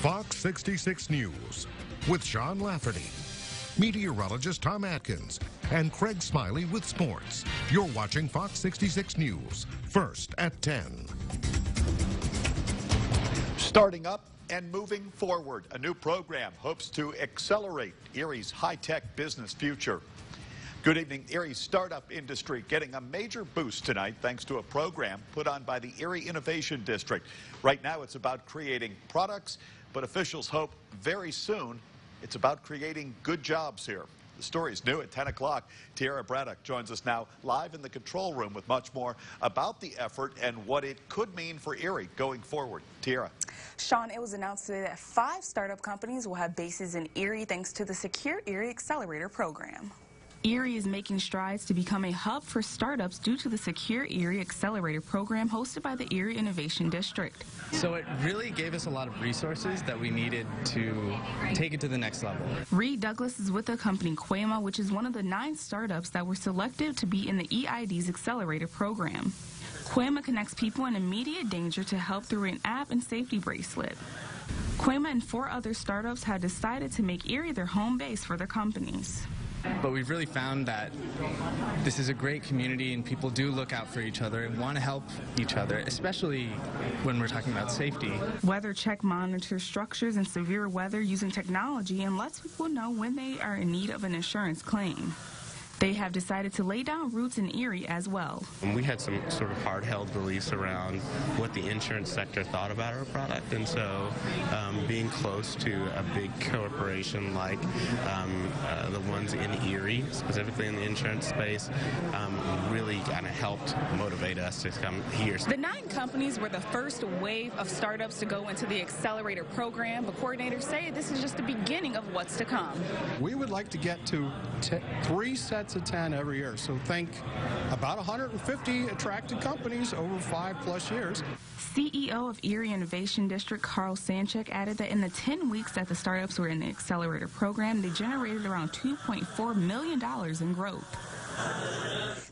Fox 66 News with Sean Lafferty, meteorologist Tom Atkins, and Craig Smiley with sports. You're watching Fox 66 News, first at 10. Starting up and moving forward, a new program hopes to accelerate Erie's high-tech business future. Good evening. Erie's startup industry getting a major boost tonight thanks to a program put on by the Erie Innovation District. Right now it's about creating products, but officials hope very soon it's about creating good jobs here. The story is new at 10 o'clock. Tiara Braddock joins us now live in the control room with much more about the effort and what it could mean for Erie going forward. Tiara. Sean, it was announced today that five startup companies will have bases in Erie thanks to the Secure Erie Accelerator program. Erie is making strides to become a hub for startups due to the Secure Erie Accelerator program hosted by the Erie Innovation District. So it really gave us a lot of resources that we needed to take it to the next level. Reed Douglas is with the company Quema, which is one of the nine startups that were selected to be in the EID's Accelerator program. Quema connects people in immediate danger to help through an app and safety bracelet. Quema and four other startups had decided to make Erie their home base for their companies. But we've really found that this is a great community and people do look out for each other and want to help each other, especially when we're talking about safety. Weather Check monitors structures in severe weather using technology and lets people know when they are in need of an insurance claim. They have decided to lay down roots in Erie as well. We had some sort of hard-held beliefs around what the insurance sector thought about our product, and so um, being close to a big corporation like um, uh, the ones in Erie, specifically in the insurance space, um, really kind of helped motivate us to come here. The nine companies were the first wave of startups to go into the accelerator program, but coordinators say this is just the beginning of what's to come. We would like to get to three sets to 10 every year. So think about 150 attracted companies over five plus years. CEO of Erie Innovation District, Carl Sanchek, added that in the 10 weeks that the startups were in the accelerator program, they generated around $2.4 million in growth.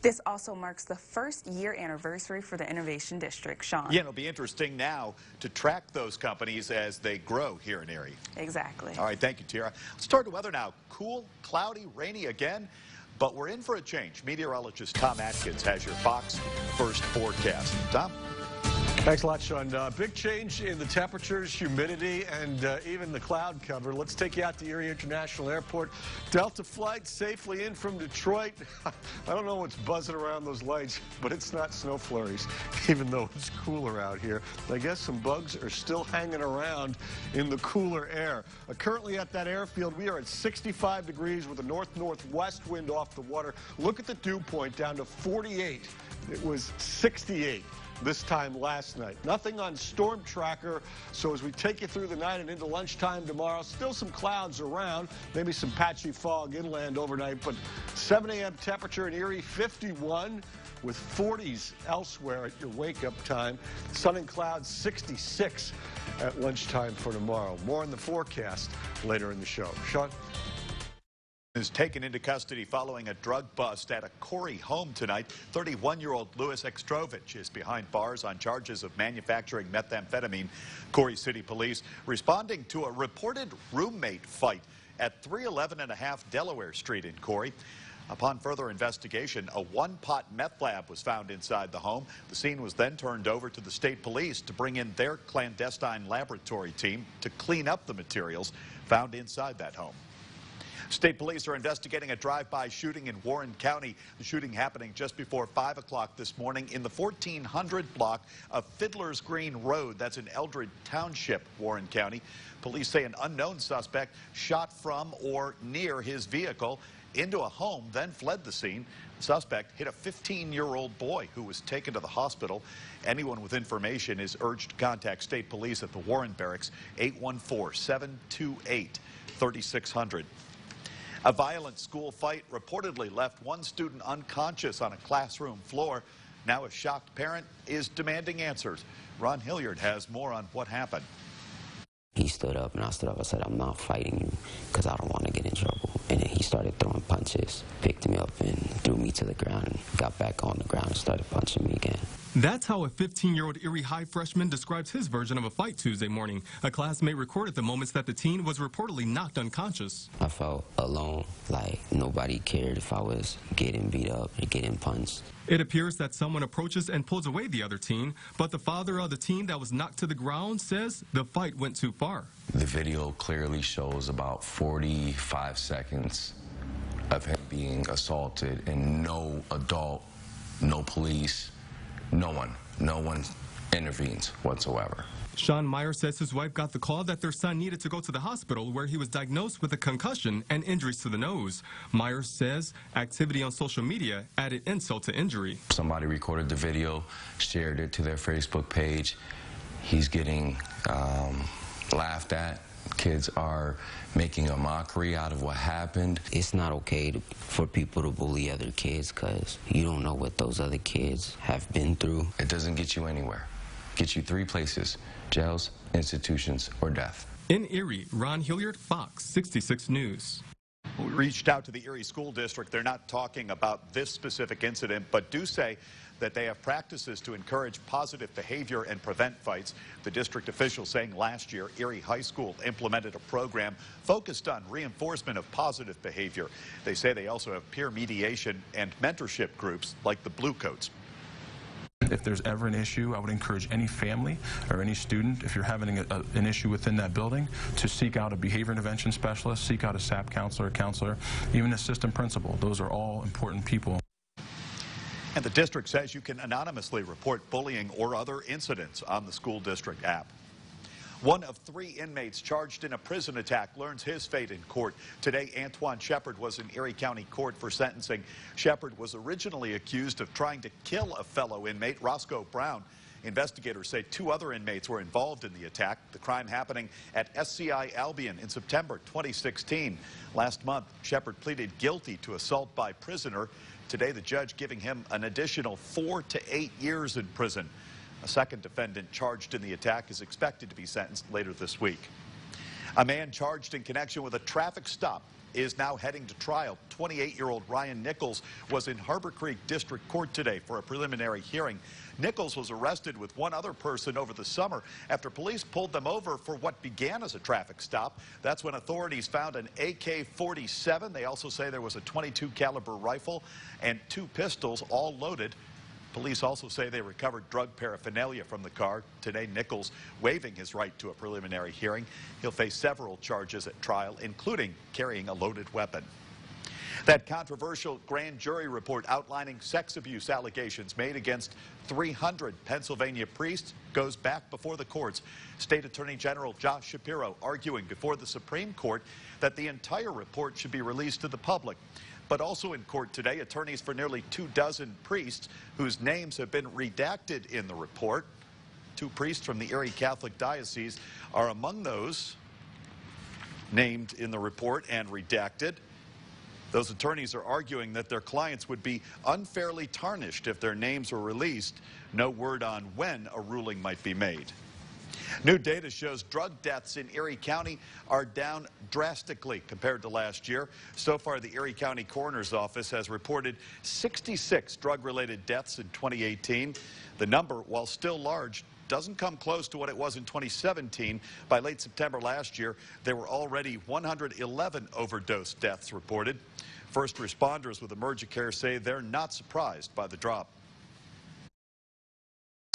This also marks the first year anniversary for the Innovation District. Sean. Yeah, it'll be interesting now to track those companies as they grow here in Erie. Exactly. All right, thank you, Tara. Let's start the weather now. Cool, cloudy, rainy again. But we're in for a change. Meteorologist Tom Atkins has your Fox first forecast. Tom? Thanks a lot, Sean. Uh, big change in the temperatures, humidity, and uh, even the cloud cover. Let's take you out to Erie International Airport. Delta flight safely in from Detroit. I don't know what's buzzing around those lights, but it's not snow flurries, even though it's cooler out here. I guess some bugs are still hanging around in the cooler air. Uh, currently at that airfield, we are at 65 degrees with a north-northwest wind off the water. Look at the dew point down to 48. It was 68 this time last night. Nothing on Storm Tracker, so as we take you through the night and into lunchtime tomorrow, still some clouds around, maybe some patchy fog inland overnight, but 7 a.m. temperature in Erie, 51 with 40s elsewhere at your wake-up time. Sun and clouds, 66 at lunchtime for tomorrow. More in the forecast later in the show. Sean? Is taken into custody following a drug bust at a Corry home tonight. 31-year-old Louis Extrovich is behind bars on charges of manufacturing methamphetamine. Corry City Police responding to a reported roommate fight at 311 and a half Delaware Street in Corry. Upon further investigation, a one-pot meth lab was found inside the home. The scene was then turned over to the state police to bring in their clandestine laboratory team to clean up the materials found inside that home. State police are investigating a drive-by shooting in Warren County. The shooting happening just before 5 o'clock this morning in the 1400 block of Fiddler's Green Road. That's in Eldred Township, Warren County. Police say an unknown suspect shot from or near his vehicle into a home, then fled the scene. The suspect hit a 15-year-old boy who was taken to the hospital. Anyone with information is urged to contact state police at the Warren Barracks, 814-728-3600. A violent school fight reportedly left one student unconscious on a classroom floor. Now a shocked parent is demanding answers. Ron Hilliard has more on what happened. He stood up and I stood up. I said, I'm not fighting you because I don't want to get in trouble. And then he started throwing punches, picked me up and threw me to the ground and got back on the ground and started punching me again. That's how a 15 year old Erie High freshman describes his version of a fight Tuesday morning. A classmate recorded the moments that the teen was reportedly knocked unconscious. I felt alone, like nobody cared if I was getting beat up or getting punched. It appears that someone approaches and pulls away the other teen, but the father of the teen that was knocked to the ground says the fight went too far. The video clearly shows about 45 seconds of him being assaulted, and no adult, no police, no one, no one intervenes whatsoever. Sean Meyer says his wife got the call that their son needed to go to the hospital where he was diagnosed with a concussion and injuries to the nose. Meyer says activity on social media added insult to injury. Somebody recorded the video, shared it to their Facebook page. He's getting um, laughed at. Kids are making a mockery out of what happened. It's not okay to, for people to bully other kids because you don't know what those other kids have been through. It doesn't get you anywhere. Get you three places jails, institutions, or death. In Erie, Ron Hilliard, Fox 66 News. We reached out to the Erie School District. They're not talking about this specific incident, but do say that they have practices to encourage positive behavior and prevent fights. The district official saying last year Erie High School implemented a program focused on reinforcement of positive behavior. They say they also have peer mediation and mentorship groups like the Bluecoats. If there's ever an issue, I would encourage any family or any student, if you're having a, a, an issue within that building, to seek out a behavior intervention specialist, seek out a SAP counselor, counselor, even assistant principal. Those are all important people. And the district says you can anonymously report bullying or other incidents on the school district app. One of three inmates charged in a prison attack learns his fate in court. Today, Antoine Shepard was in Erie County Court for sentencing. Shepard was originally accused of trying to kill a fellow inmate, Roscoe Brown. Investigators say two other inmates were involved in the attack, the crime happening at SCI Albion in September 2016. Last month, Shepard pleaded guilty to assault by prisoner. Today, the judge giving him an additional four to eight years in prison. A second defendant charged in the attack is expected to be sentenced later this week. A man charged in connection with a traffic stop is now heading to trial. 28-year-old Ryan Nichols was in Harbor Creek District Court today for a preliminary hearing. Nichols was arrested with one other person over the summer after police pulled them over for what began as a traffic stop. That's when authorities found an AK-47. They also say there was a 22 caliber rifle and two pistols all loaded. Police also say they recovered drug paraphernalia from the car. Today, Nichols waiving his right to a preliminary hearing. He'll face several charges at trial, including carrying a loaded weapon. That controversial grand jury report outlining sex abuse allegations made against 300 Pennsylvania priests goes back before the courts. State Attorney General Josh Shapiro arguing before the Supreme Court that the entire report should be released to the public. But also in court today, attorneys for nearly two dozen priests whose names have been redacted in the report. Two priests from the Erie Catholic Diocese are among those named in the report and redacted. Those attorneys are arguing that their clients would be unfairly tarnished if their names were released. No word on when a ruling might be made. New data shows drug deaths in Erie County are down drastically compared to last year. So far, the Erie County Coroner's Office has reported 66 drug-related deaths in 2018. The number, while still large, doesn't come close to what it was in 2017. By late September last year, there were already 111 overdose deaths reported. First responders with Emergicare say they're not surprised by the drop.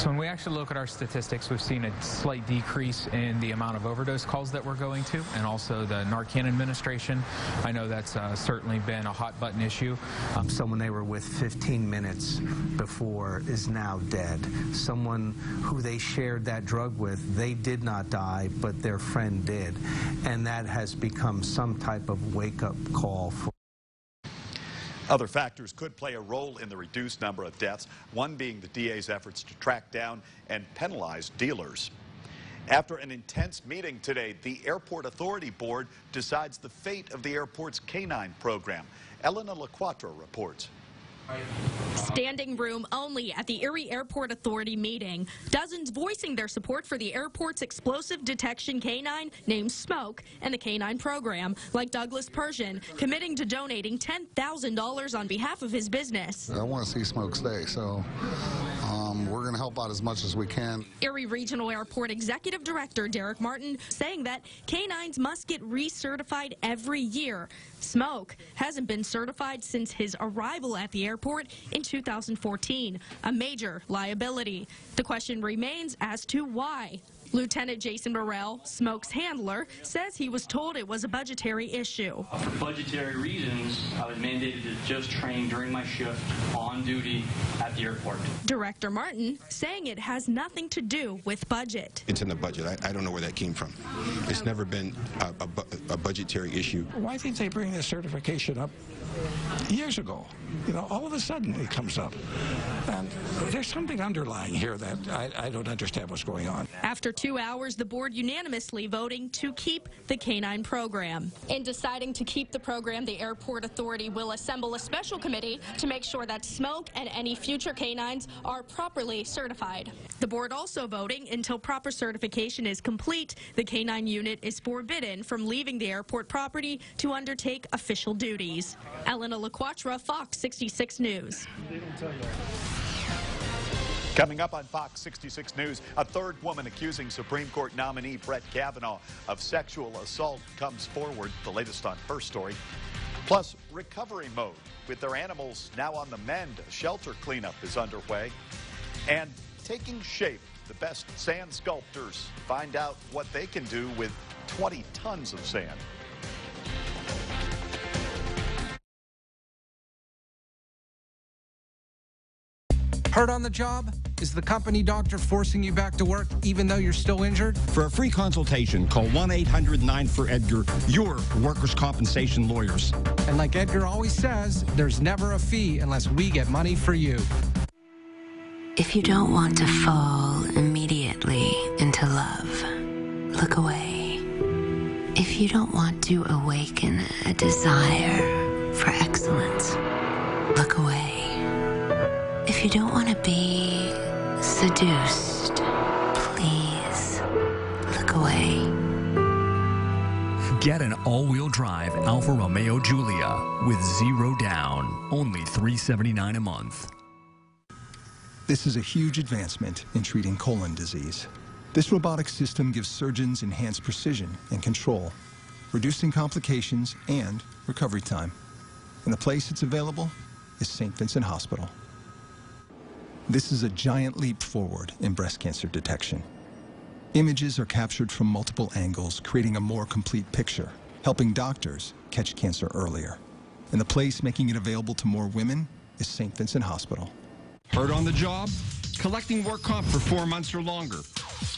So when we actually look at our statistics, we've seen a slight decrease in the amount of overdose calls that we're going to, and also the Narcan administration. I know that's uh, certainly been a hot button issue. Um, someone they were with 15 minutes before is now dead. Someone who they shared that drug with, they did not die, but their friend did. And that has become some type of wake-up call for other factors could play a role in the reduced number of deaths, one being the DA's efforts to track down and penalize dealers. After an intense meeting today, the Airport Authority Board decides the fate of the airport's canine program. Elena LaQuatra reports. Standing room only at the Erie Airport Authority meeting. Dozens voicing their support for the airport's explosive detection canine named Smoke and the canine program, like Douglas Persian, committing to donating $10,000 on behalf of his business. I want to see Smoke stay, so um, we're going to help out as much as we can. Erie Regional Airport Executive Director Derek Martin saying that canines must get recertified every year. Smoke hasn't been certified since his arrival at the airport in 2014, a major liability. The question remains as to why. Lieutenant Jason Burrell, Smoke's handler, says he was told it was a budgetary issue. Uh, for budgetary reasons, I was mandated to just train during my shift on duty at the airport. Director Martin saying it has nothing to do with budget. It's in the budget. I, I don't know where that came from. It's never been a, a a budgetary issue. Why didn't they bring this certification up years ago? You know, all of a sudden it comes up. And there's something underlying here that I, I don't understand what's going on. After two hours, the board unanimously voting to keep the canine program. In deciding to keep the program, the airport authority will assemble a special committee to make sure that Smoke and any future canines are properly certified. The board also voting until proper certification is complete, the canine unit is forbidden from leaving the airport property to undertake official duties. Elena LaQuatra, Fox 66 News. Coming up on Fox 66 News, a third woman accusing Supreme Court nominee Brett Kavanaugh of sexual assault comes forward. The latest on her story. Plus, recovery mode with their animals now on the mend. Shelter cleanup is underway. And taking shape, the best sand sculptors find out what they can do with 20 tons of sand. Hurt on the job? Is the company doctor forcing you back to work even though you're still injured? For a free consultation, call 1 800 9 for Edgar, your workers' compensation lawyers. And like Edgar always says, there's never a fee unless we get money for you. If you don't want to fall immediately into love, look away. If you don't want to awaken a desire for excellence, look away. If you don't want to be seduced, please look away. Get an all-wheel drive Alfa Romeo Giulia with zero down, only 379 a month. This is a huge advancement in treating colon disease. This robotic system gives surgeons enhanced precision and control, reducing complications and recovery time. And the place it's available is St. Vincent Hospital. This is a giant leap forward in breast cancer detection. Images are captured from multiple angles, creating a more complete picture, helping doctors catch cancer earlier. And the place making it available to more women is St. Vincent Hospital. Hurt on the job? Collecting work comp for four months or longer.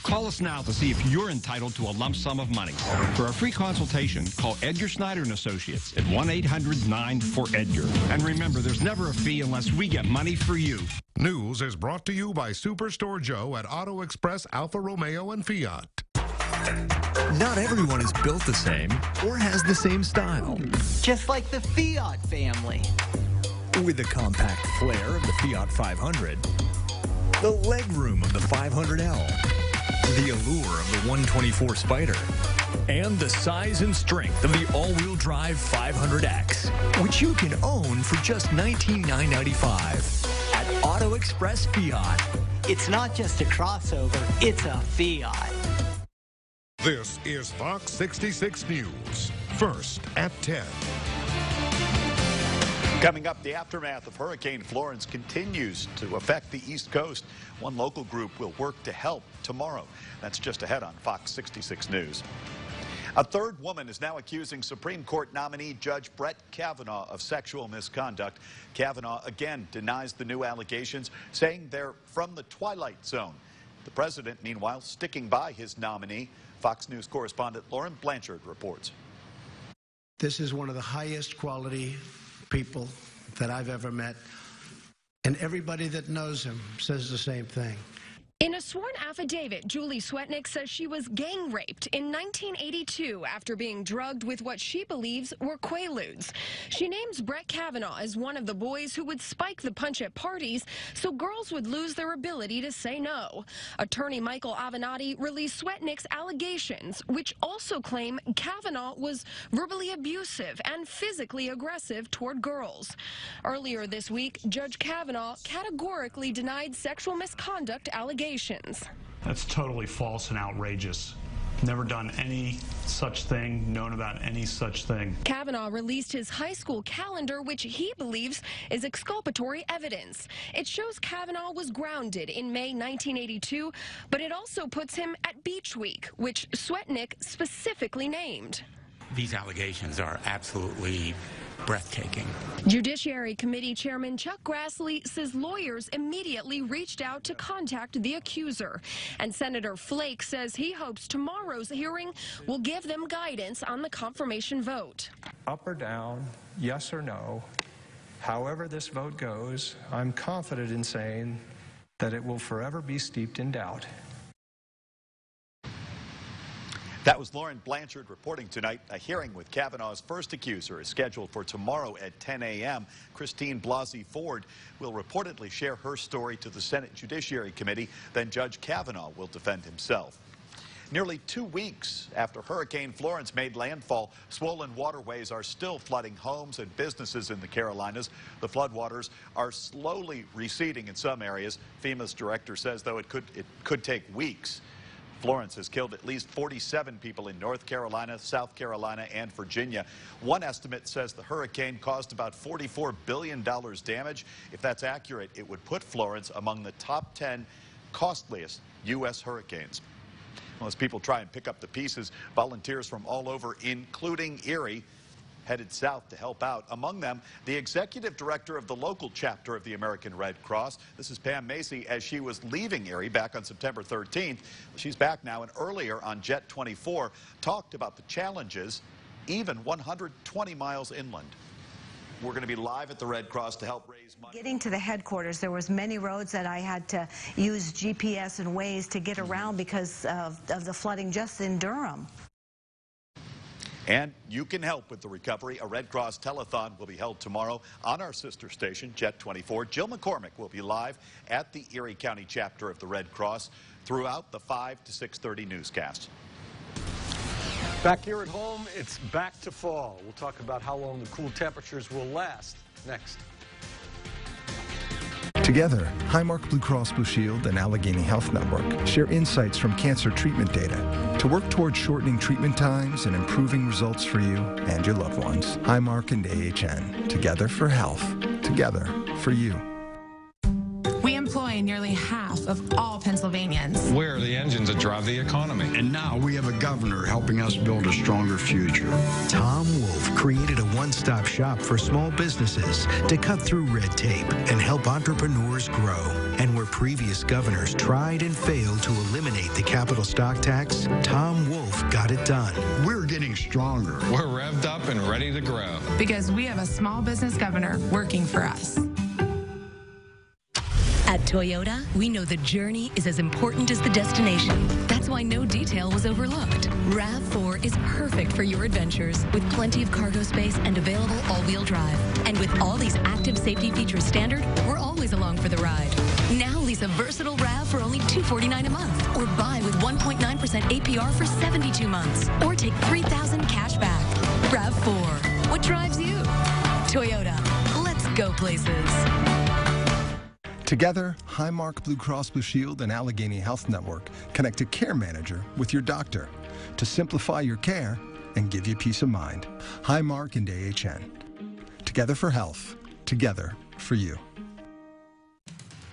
Call us now to see if you're entitled to a lump sum of money. For a free consultation, call Edgar Snyder and Associates at 1-800-9-4-EDGAR. And remember, there's never a fee unless we get money for you. News is brought to you by Superstore Joe at Auto Express, Alfa Romeo, and Fiat. Not everyone is built the same or has the same style. Just like the Fiat family. With the compact flair of the Fiat 500, the legroom of the 500L, the allure of the 124 Spider, and the size and strength of the all-wheel drive 500X, which you can own for just $19,995 at Auto Express Fiat. It's not just a crossover, it's a Fiat. This is Fox 66 News. First at 10. Coming up, the aftermath of Hurricane Florence continues to affect the East Coast. One local group will work to help tomorrow. That's just ahead on Fox 66 News. A third woman is now accusing Supreme Court nominee Judge Brett Kavanaugh of sexual misconduct. Kavanaugh again denies the new allegations, saying they're from the Twilight Zone. The president, meanwhile, sticking by his nominee. Fox News correspondent Lauren Blanchard reports. This is one of the highest quality people that I've ever met. And everybody that knows him says the same thing. In In a sworn affidavit, Julie Swetnick says she was gang raped in 1982 after being drugged with what she believes were Quaaludes. She names Brett Kavanaugh as one of the boys who would spike the punch at parties so girls would lose their ability to say no. Attorney Michael Avenatti released Swetnick's allegations, which also claim Kavanaugh was verbally abusive and physically aggressive toward girls. Earlier this week, Judge Kavanaugh categorically denied sexual misconduct allegations. That's totally false and outrageous. Never done any such thing, known about any such thing. Kavanaugh released his high school calendar, which he believes is exculpatory evidence. It shows Kavanaugh was grounded in May 1982, but it also puts him at Beach Week, which Swetnick specifically named. These allegations are absolutely breathtaking. Judiciary Committee Chairman Chuck Grassley says lawyers immediately reached out to contact the accuser. And Senator Flake says he hopes tomorrow's hearing will give them guidance on the confirmation vote. Up or down, yes or no, however this vote goes, I'm confident in saying that it will forever be steeped in doubt. That was Lauren Blanchard reporting tonight. A hearing with Kavanaugh's first accuser is scheduled for tomorrow at 10 a.m. Christine Blasey Ford will reportedly share her story to the Senate Judiciary Committee. Then Judge Kavanaugh will defend himself. Nearly two weeks after Hurricane Florence made landfall, swollen waterways are still flooding homes and businesses in the Carolinas. The floodwaters are slowly receding in some areas. FEMA's director says, though, it could, it could take weeks. Florence has killed at least 47 people in North Carolina, South Carolina, and Virginia. One estimate says the hurricane caused about $44 billion damage. If that's accurate, it would put Florence among the top 10 costliest U.S. hurricanes. Well, as people try and pick up the pieces, volunteers from all over, including Erie, headed south to help out. Among them, the executive director of the local chapter of the American Red Cross. This is Pam Macy as she was leaving Erie back on September 13th. She's back now and earlier on Jet 24 talked about the challenges even 120 miles inland. We're going to be live at the Red Cross to help raise money. Getting to the headquarters, there was many roads that I had to use GPS and Waze to get mm-hmm. around because of, of the flooding just in Durham. And you can help with the recovery. A Red Cross telethon will be held tomorrow on our sister station, Jet 24. Jill McCormick will be live at the Erie County chapter of the Red Cross throughout the 5 to 6.30 newscast. Back here at home, it's back to fall. We'll talk about how long the cool temperatures will last next. Together, Highmark Blue Cross Blue Shield and Allegheny Health Network share insights from cancer treatment data to work towards shortening treatment times and improving results for you and your loved ones. Highmark and AHN, together for health, together for you. We employ nearly half of all Pennsylvanians. We're the engines that drive the economy. And now we have a governor helping us build a stronger future. Tom Wolf created a one stop shop for small businesses to cut through red tape and help entrepreneurs grow. And where previous governors tried and failed to eliminate the capital stock tax, Tom Wolf got it done. We're getting stronger. We're revved up and ready to grow. Because we have a small business governor working for us. At Toyota, we know the journey is as important as the destination. That's why no detail was overlooked. RAV4 is perfect for your adventures with plenty of cargo space and available all-wheel drive. And with all these active safety features standard, we're always along for the ride. Now lease a versatile RAV for only 249 a month or buy with 1.9% APR for 72 months or take 3000 cash back. RAV4. What drives you? Toyota. Let's go places. Together, Highmark Blue Cross Blue Shield and Allegheny Health Network connect a care manager with your doctor to simplify your care and give you peace of mind. Highmark and AHN. Together for health, together for you.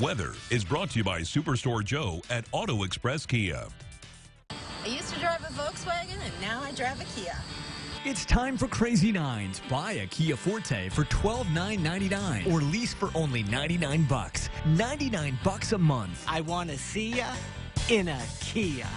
Weather is brought to you by Superstore Joe at Auto Express Kia. I used to drive a Volkswagen and now I drive a Kia. It's time for Crazy Nines. Buy a Kia Forte for $12,999 or lease for only 99 bucks. 99 bucks a month. I want to see ya in a Kia.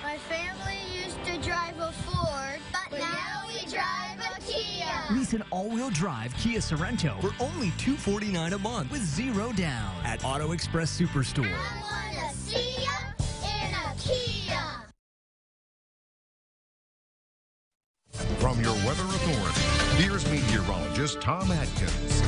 My family used to drive a Ford, but, but now we drive a Kia. Lease an all-wheel drive Kia Sorento for only $249 a month with zero down at Auto Express Superstore. I want to see ya in a Kia. From your weather authority, here's meteorologist Tom Atkins.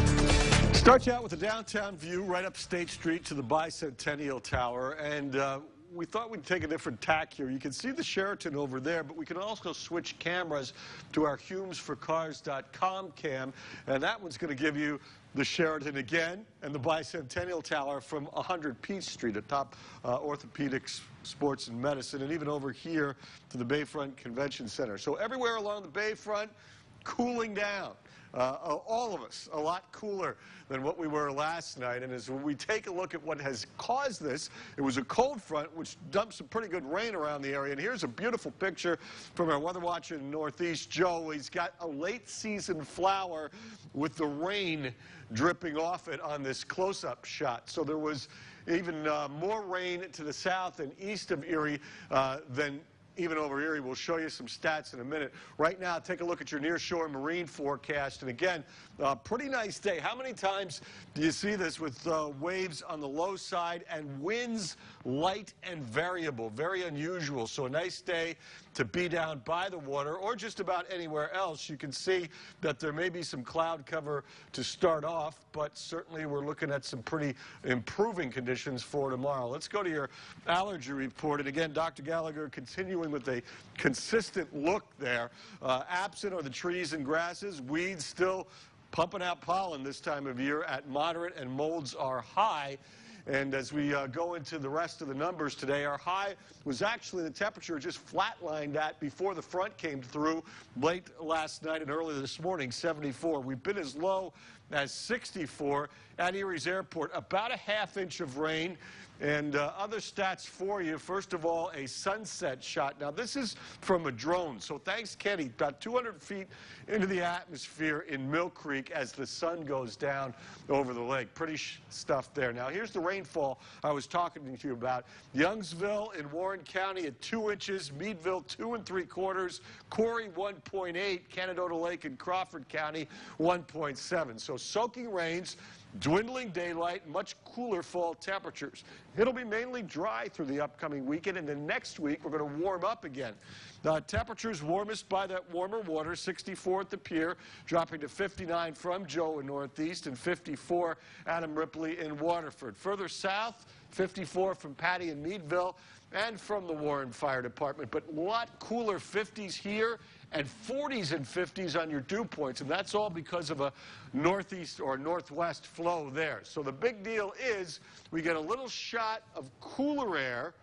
Start you out with a downtown view right up State Street to the Bicentennial Tower. And uh, we thought we'd take a different tack here. You can see the Sheraton over there, but we can also switch cameras to our HumesForCars.com cam. And that one's going to give you the Sheraton again and the Bicentennial Tower from 100 Peach Street atop uh, Orthopedics, Sports, and Medicine, and even over here to the Bayfront Convention Center. So everywhere along the Bayfront, cooling down. Uh, all of us a lot cooler than what we were last night. And as we take a look at what has caused this, it was a cold front which dumped some pretty good rain around the area. And here's a beautiful picture from our weather watcher in Northeast, Joe. He's got a late season flower with the rain dripping off it on this close-up shot. So there was even uh, more rain to the south and east of Erie uh, than even over Erie. We'll show you some stats in a minute. Right now, take a look at your nearshore marine forecast. And again, uh, pretty nice day. How many times do you see this with uh, waves on the low side and winds light and variable? Very unusual. So a nice day to be down by the water or just about anywhere else. You can see that there may be some cloud cover to start off, but certainly we're looking at some pretty improving conditions for tomorrow. Let's go to your allergy report. And again, Dr. Gallagher continuing with a consistent look there. Uh, absent are the trees and grasses. Weeds still pumping out pollen this time of year at moderate and molds are high. And as we uh, go into the rest of the numbers today, our high was actually the temperature just flatlined at before the front came through late last night and early this morning, 74. We've been as low as 64 at Erie's Airport, about a half inch of rain. And uh, other stats for you. First of all, a sunset shot. Now, this is from a drone. So thanks, Kenny. About 200 feet into the atmosphere in Mill Creek as the sun goes down over the lake. Pretty stuff there. Now, here's the rainfall I was talking to you about. Youngsville in Warren County at 2 inches. Meadville, 2 and 3 quarters. Corry, 1.8. Canadohta Lake in Crawford County, 1.7. So soaking rains dwindling daylight, much cooler fall temperatures. It'll be mainly dry through the upcoming weekend, and then next week we're going to warm up again. The temperatures warmest by that warmer water, 64 at the pier, dropping to 59 from Joe in Northeast and 54 Adam Ripley in Waterford. Further south, 54 from Patty in Meadville and from the Warren Fire Department, but a lot cooler 50s here and 40s and 50s on your dew points, and that's all because of a northeast or northwest flow there. So the big deal is we get a little shot of cooler air,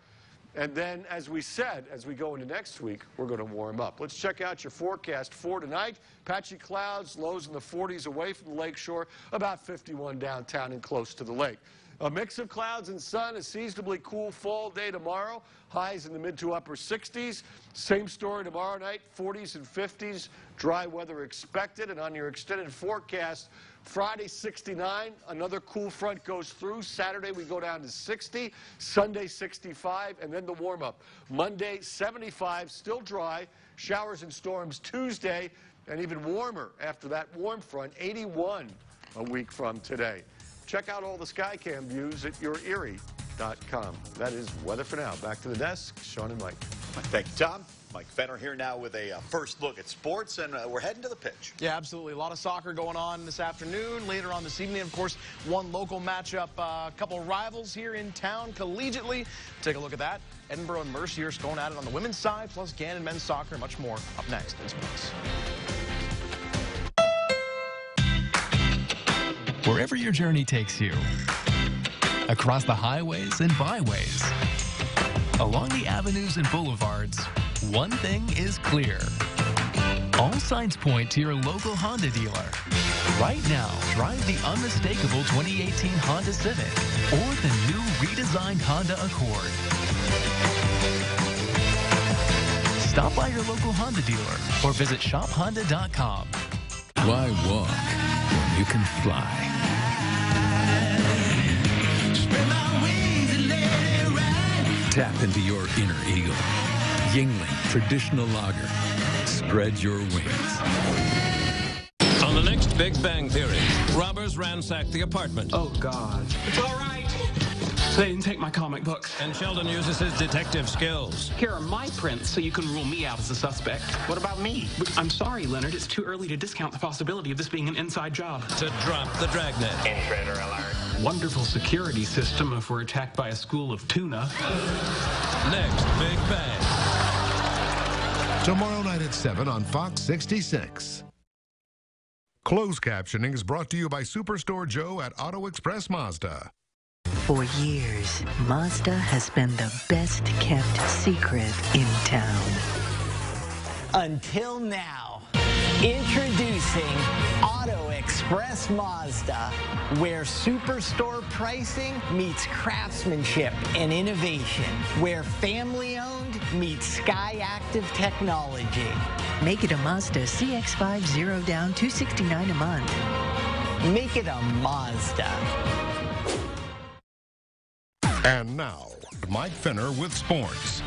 and then, as we said, as we go into next week, we're going to warm up. Let's check out your forecast for tonight. Patchy clouds, lows in the 40s away from the lakeshore, about 51 downtown and close to the lake. A mix of clouds and sun, a seasonably cool fall day tomorrow. Highs in the mid to upper 60s. Same story tomorrow night, 40s and 50s. Dry weather expected. And on your extended forecast, Friday 69, another cool front goes through. Saturday we go down to 60. Sunday 65, and then the warm up. Monday 75, still dry. Showers and storms Tuesday, and even warmer after that warm front, 81 a week from today. Check out all the Skycam views at yourerie.com. That is weather for now. Back to the desk, Sean and Mike. Thank you, Tom. Mike Fenner here now with a uh, first look at sports, and uh, we're heading to the pitch. Yeah, absolutely. A lot of soccer going on this afternoon. Later on this evening, of course, one local matchup. A uh, couple rivals here in town collegiately. Take a look at that. Edinboro and Mercyhurst going at it on the women's side, plus Gannon men's soccer, much more up next in sports. Wherever your journey takes you. Across the highways and byways. Along the avenues and boulevards, one thing is clear. All signs point to your local Honda dealer. Right now, drive the unmistakable 2018 Honda Civic or the new redesigned Honda Accord. Stop by your local Honda dealer or visit shophonda.com. Why walk you can fly? Tap into your inner eagle. Yuengling Traditional Lager. Spread your wings. On the next Big Bang Theory, robbers ransack the apartment. Oh, God. It's all right. They didn't take my comic books. And Sheldon uses his detective skills. Here are my prints so you can rule me out as a suspect. What about me? I'm sorry, Leonard. It's too early to discount the possibility of this being an inside job. To drop the dragnet. Intruder alert. Wonderful security system if we're attacked by a school of tuna. Next, Big Bang. Tomorrow night at 7 on Fox 66. Closed captioning is brought to you by Superstore Joe at Auto Express Mazda. For years, Mazda has been the best kept secret in town. Until now. Introducing Auto Express Mazda, where superstore pricing meets craftsmanship and innovation, where family owned meets Skyactiv technology. Make it a Mazda CX-5 zero down 269 a month. Make it a Mazda. And now, Mike Finner with sports.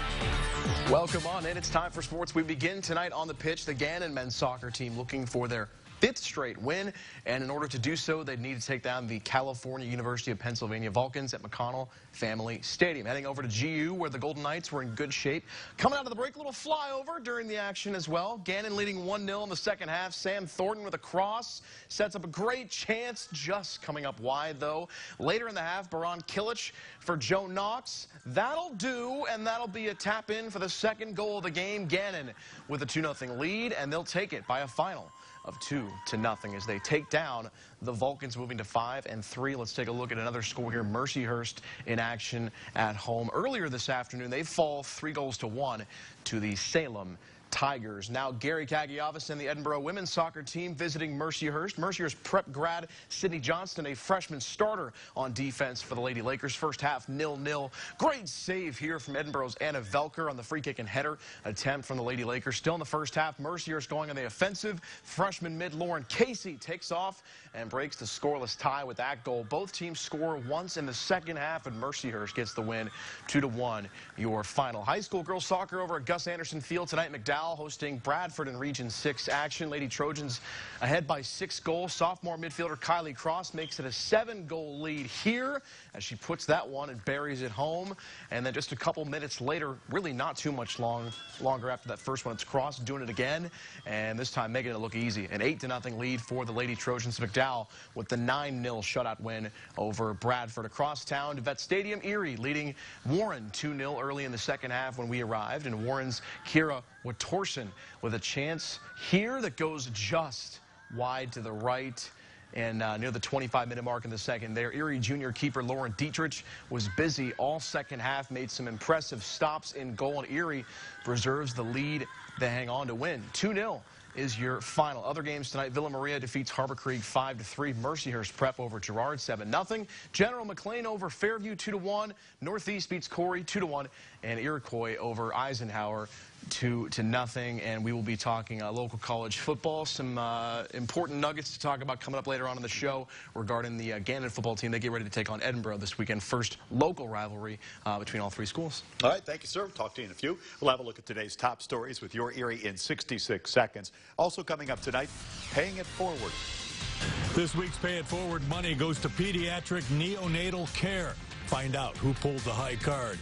Welcome on in. It's time for sports. We begin tonight on the pitch. The Gannon men's soccer team looking for their fifth straight win, and in order to do so, they need to take down the California University of Pennsylvania Vulcans at McConnell Family Stadium. Heading over to GU, where the Golden Knights were in good shape. Coming out of the break, a little flyover during the action as well. Gannon leading 1-0 in the second half. Sam Thornton with a cross sets up a great chance, just coming up wide, though. Later in the half, Baron Killich for Joe Knox. That'll do, and that'll be a tap in for the second goal of the game. Gannon with a 2-0 lead, and they'll take it by a final of two to nothing as they take down the Vulcans moving to five and three. Let's take a look at another score here. Mercyhurst in action at home. Earlier this afternoon, they fall three goals to one to the Salem Tigers. Now Gary Kagiavis and the Edinboro women's soccer team visiting Mercyhurst. Mercyhurst prep grad Sydney Johnston, a freshman starter on defense for the Lady Lakers. First half nil-nil. Great save here from Edinboro's Anna Velker on the free kick and header attempt from the Lady Lakers. Still in the first half, Mercyhurst going on the offensive. Freshman mid Lauren Casey takes off and breaks the scoreless tie with that goal. Both teams score once in the second half, and Mercyhurst gets the win, two to one. Your final high school girls soccer over at Gus Anderson Field tonight. McDowell hosting Bradford in Region 6 action. Lady Trojans ahead by six goals. Sophomore midfielder Kylie Cross makes it a seven-goal lead here as she puts that one and buries it home. And then just a couple minutes later, really not too much long longer after that first one, it's Cross doing it again. And this time making it look easy. An 8 to nothing lead for the Lady Trojans. McDowell with the 9-0 shutout win over Bradford. Across town, to Vet Stadium, Erie leading Warren 2-0 early in the second half when we arrived. And Warren's Kira Watorson with a chance here that goes just wide to the right and uh, near the 25-minute mark in the second there. Erie junior keeper Lauren Dietrich was busy all second half, made some impressive stops in goal, and Erie preserves the lead they hang on to win. 2-0 is your final. Other games tonight, Villa Maria defeats Harbor Creek 5-3. Mercyhurst Prep over Girard 7-0. General McLane over Fairview 2-1. Northeast beats Corry 2-1. And Iroquois over Eisenhower two to nothing, and we will be talking uh, local college football. Some uh, important nuggets to talk about coming up later on in the show regarding the uh, Gannon football team. They get ready to take on Edinboro this weekend. First local rivalry uh, between all three schools. All right, thank you, sir. We'll talk to you in a few. We'll have a look at today's top stories with your Erie in 66 seconds. Also coming up tonight, paying it forward. This week's Pay It Forward money goes to pediatric neonatal care. Find out who pulled the high card.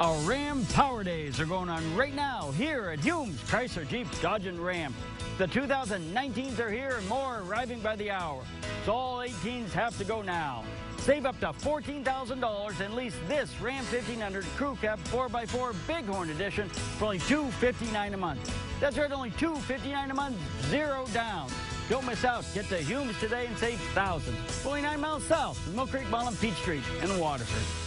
Our Ram Power Days are going on right now here at Humes Chrysler Jeep Dodge and Ram. The 2019s are here and more arriving by the hour. So all 18s have to go now. Save up to $14,000 and lease this Ram 1500 Crew Cab 4x4 Bighorn Edition for only $259 a month. That's right, only $259 a month, zero down. Don't miss out. Get to Humes today and save thousands. Only nine miles south Mill Creek and Peachtree in Waterford.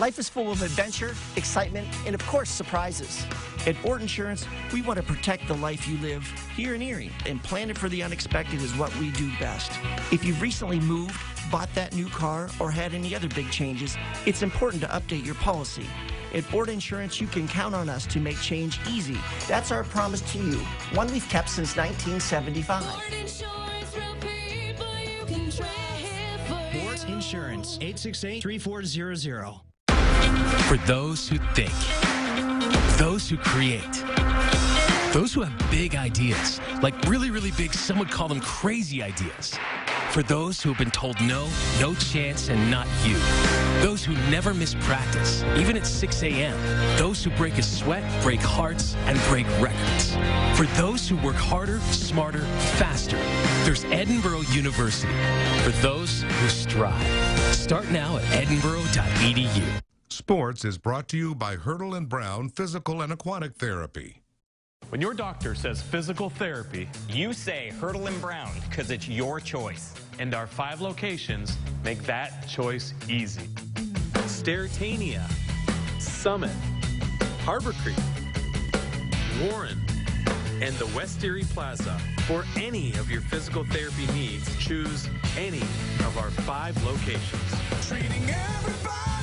Life is full of adventure, excitement, and of course, surprises. At Ford Insurance, we want to protect the life you live here in Erie, and planning for the unexpected is what we do best. If you've recently moved, bought that new car, or had any other big changes, it's important to update your policy. At Ford Insurance, you can count on us to make change easy. That's our promise to you, one we've kept since 1975. Ford Insurance, 868-3400. For those who think, those who create, those who have big ideas, like really, really big, some would call them crazy ideas. For those who have been told no, no chance, and not you. Those who never miss practice, even at 6 a.m. Those who break a sweat, break hearts, and break records. For those who work harder, smarter, faster, there's Edinboro University. For those who strive. Start now at edinboro.edu. Sports is brought to you by Hurdle and Brown Physical and Aquatic Therapy. When your doctor says physical therapy, you say Hurdle and Brown because it's your choice. And our five locations make that choice easy. Sterrettania, Summit, Harbor Creek, Warren, and the West Erie Plaza. For any of your physical therapy needs, choose any of our five locations. Treating everybody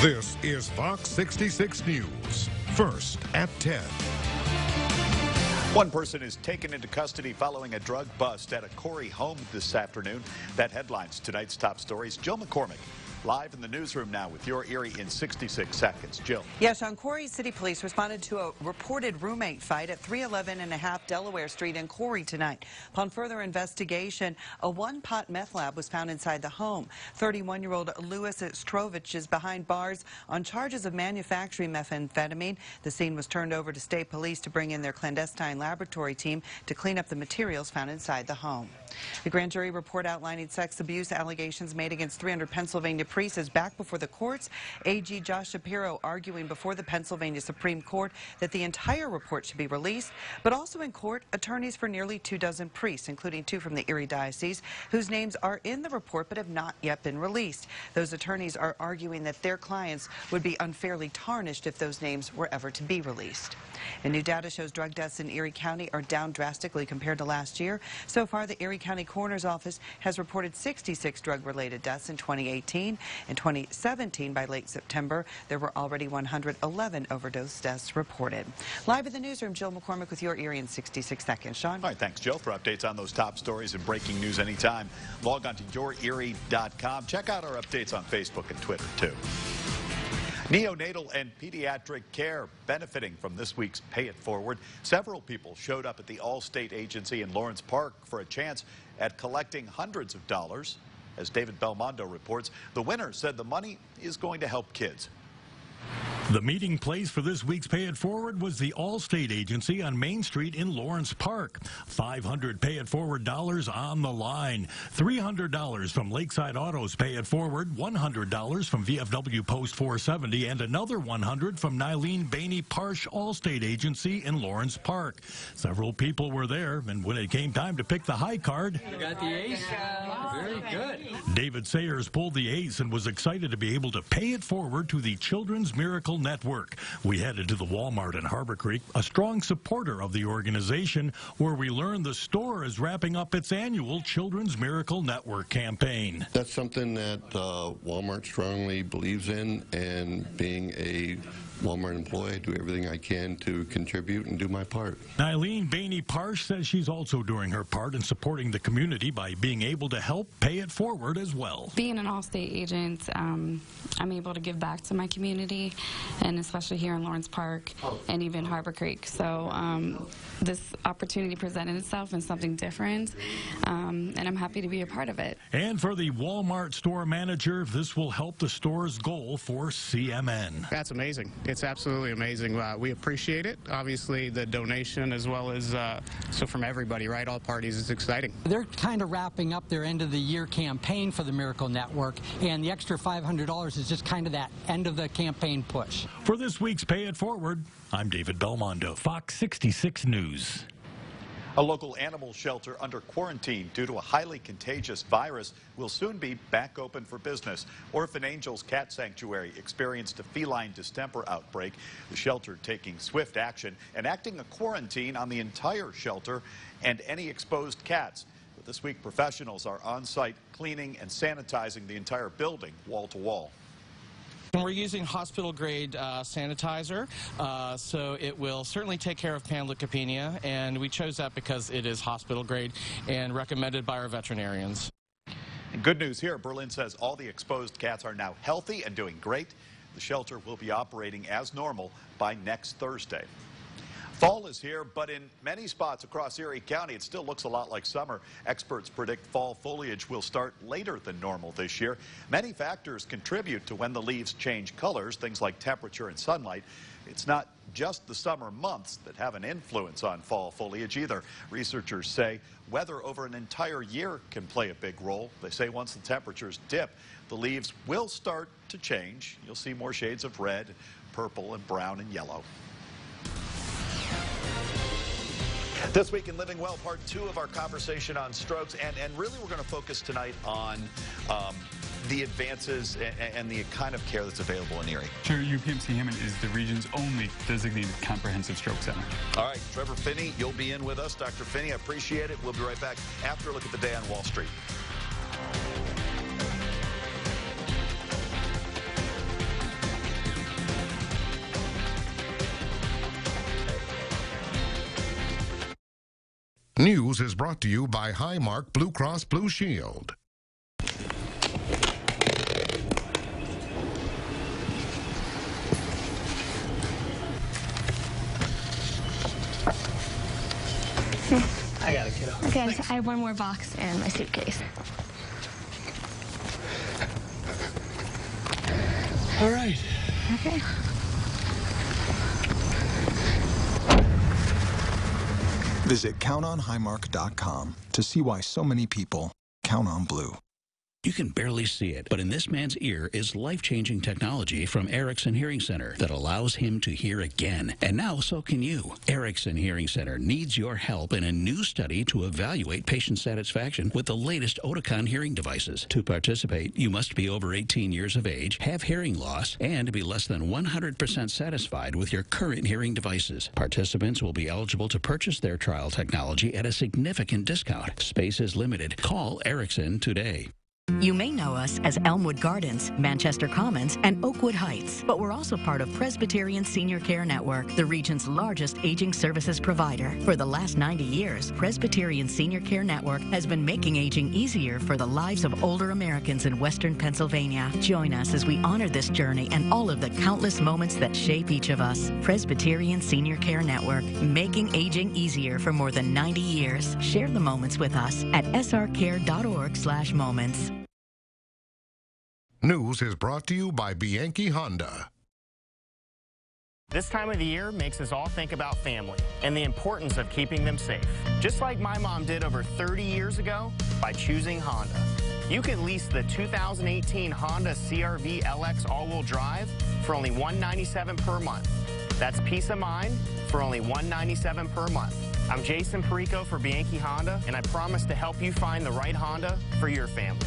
This is Fox 66 News. First at 10. One person is taken into custody following a drug bust at a Corry home this afternoon. That headlines tonight's top stories. Joe McCormick Live in the newsroom now with your Erie in 66 seconds. Jill. Yes, on Corry City Police responded to a reported roommate fight at 311 and a half Delaware Street in Corry tonight. Upon further investigation, a one-pot meth lab was found inside the home. 31-year-old Louis Strovich is behind bars on charges of manufacturing methamphetamine. The scene was turned over to state police to bring in their clandestine laboratory team to clean up the materials found inside the home. The grand jury report outlining sex abuse allegations made against 300 Pennsylvania priests is back before the courts. AG Josh Shapiro arguing before the Pennsylvania Supreme Court that the entire report should be released, but also in court, attorneys for nearly two dozen priests, including two from the Erie Diocese, whose names are in the report but have not yet been released. Those attorneys are arguing that their clients would be unfairly tarnished if those names were ever to be released. And new data shows drug deaths in Erie County are down drastically compared to last year. So far, the Erie County Coroner's Office has reported 66 drug-related deaths in 2018. In 2017, by late September, there were already 111 overdose deaths reported. Live in the newsroom, Jill McCormick with your Erie in 66 seconds. Sean? All right, thanks, Jill, for updates on those top stories and breaking news anytime. Log on to yourerie.com. Check out our updates on Facebook and Twitter, too. Neonatal and pediatric care benefiting from this week's Pay It Forward. Several people showed up at the Allstate Agency in Lawrence Park for a chance at collecting hundreds of dollars. As David Belmondo reports, the winner said the money is going to help kids. The meeting place for this week's Pay It Forward was the Allstate Agency on Main Street in Lawrence Park. 500 Pay It Forward dollars on the line. $300 from Lakeside Autos Pay It Forward, $100 from VFW Post 470, and another 100 from Nylene Bainey Parsh Allstate Agency in Lawrence Park. Several people were there, and when it came time to pick the high card, you got the ace. Very good. David Sayers pulled the ace and was excited to be able to pay it forward to the Children's Miracle Network. We headed to the Walmart in Harbor Creek, a strong supporter of the organization, where we learned the store is wrapping up its annual Children's Miracle Network campaign. That's something that uh, Walmart strongly believes in, and being a Walmart employee. I do everything I can to contribute and do my part. Eileen Bainey Parsh says she's also doing her part in supporting the community by being able to help pay it forward as well. Being an Allstate agent, um, I'm able to give back to my community, and especially here in Lawrence Park and even Harbor Creek. So um, this opportunity presented itself in something different, um, and I'm happy to be a part of it. And for the Walmart store manager, this will help the store's goal for CMN. That's amazing. It's absolutely amazing. Uh, we appreciate it. Obviously, the donation as well as uh, so from everybody, right? All parties. It's exciting. They're kind of wrapping up their end of the year campaign for the Miracle Network, and the extra $500 is just kind of that end of the campaign push. For this week's Pay It Forward, I'm David Belmondo, Fox 66 News. A local animal shelter under quarantine due to a highly contagious virus will soon be back open for business. Orphan Angels Cat Sanctuary experienced a feline distemper outbreak. The shelter taking swift action, enacting a quarantine on the entire shelter and any exposed cats. But this week, professionals are on site cleaning and sanitizing the entire building wall to wall. And we're using hospital grade uh, sanitizer, uh, so it will certainly take care of panleukopenia, and we chose that because it is hospital grade and recommended by our veterinarians. Good news here, Berlin says all the exposed cats are now healthy and doing great. The shelter will be operating as normal by next Thursday. Fall is here, but in many spots across Erie County, it still looks a lot like summer. Experts predict fall foliage will start later than normal this year. Many factors contribute to when the leaves change colors, things like temperature and sunlight. It's not just the summer months that have an influence on fall foliage either. Researchers say weather over an entire year can play a big role. They say once the temperatures dip, the leaves will start to change. You'll see more shades of red, purple, and brown and yellow. This week in Living Well, part two of our conversation on strokes, and, and really we're going to focus tonight on um, the advances and, and, the kind of care that's available in Erie. Sure, UPMC Hamot is the region's only designated comprehensive stroke center. All right, Trevor Finney, you'll be in with us. Dr. Finney, I appreciate it. We'll be right back after a look at the day on Wall Street. News is brought to you by Highmark Blue Cross Blue Shield. I got it, kiddo. Okay, so I have one more box and my suitcase. All right. Okay. Visit countonhighmark.com to see why so many people count on blue. You can barely see it, but in this man's ear is life-changing technology from Erickson Hearing Center that allows him to hear again. And now so can you. Erickson Hearing Center needs your help in a new study to evaluate patient satisfaction with the latest Oticon hearing devices. To participate, you must be over 18 years of age, have hearing loss, and be less than 100% satisfied with your current hearing devices. Participants will be eligible to purchase their trial technology at a significant discount. Space is limited. Call Erickson today. You may know us as Elmwood Gardens, Manchester Commons, and Oakwood Heights, but we're also part of Presbyterian Senior Care Network, the region's largest aging services provider. For the last 90 years, Presbyterian Senior Care Network has been making aging easier for the lives of older Americans in Western Pennsylvania. Join us as we honor this journey and all of the countless moments that shape each of us. Presbyterian Senior Care Network, making aging easier for more than 90 years. Share the moments with us at srcare.org/moments. News is brought to you by Bianchi Honda. This time of the year makes us all think about family and the importance of keeping them safe. Just like my mom did over 30 years ago by choosing Honda. You can lease the 2018 Honda CRV LX all-wheel drive for only 197 per month. That's peace of mind for only 197 per month. I'm Jason Perico for Bianchi Honda, and I promise to help you find the right Honda for your family.